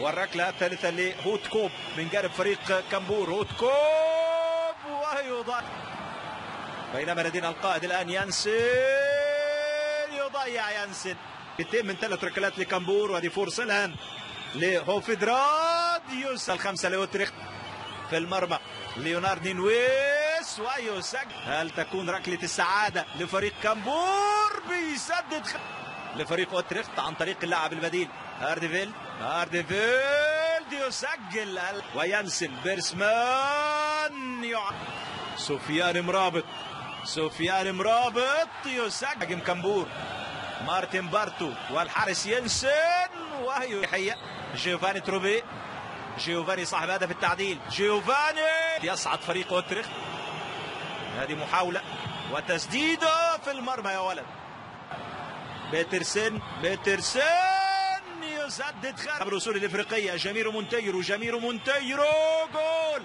والركلة الثالثة لهوت كوب من جانب فريق كامبور. هوت كوب ويضيع. بينما لدينا القائد الآن ينسن يضيع ينسن اثنين من ثلاث ركلات لكامبور وهذه فرصة الآن لهوفدراد يوسف الخمسه لأوتريخت في المرمى. ليونارد نينويس ويسجل. هل تكون ركلة السعادة لفريق كامبور؟ بيسدد خ... لفريق أوتريخت عن طريق اللاعب البديل هارديفيل هارديفيل يسجل وينسن بيرسمان. سفيان مرابط سفيان مرابط يسجل. هجم كامبور مارتن بارتو والحارس ينسن وهي يحيى جيوفاني تروبي. جيوفاني صاحب هدف التعديل. جيوفاني يصعد فريق أوتريخت. هذه محاولة وتسديدة في المرمى يا ولد. بيترسن بيترسن. يسدد خارج الأصول الإفريقية. جميرو مونتيرو جميرو مونتيرو جول.